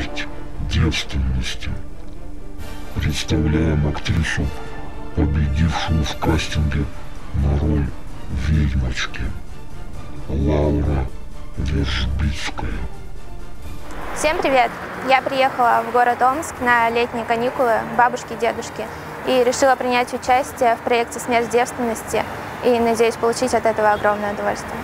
смерть девственности. Представляем актрису, победившую в кастинге на роль ведьмочки. Лаура Вержбицкая. Всем привет! Я приехала в город Омск на летние каникулы бабушки и дедушки и решила принять участие в проекте «Смерть девственности» и надеюсь получить от этого огромное удовольствие.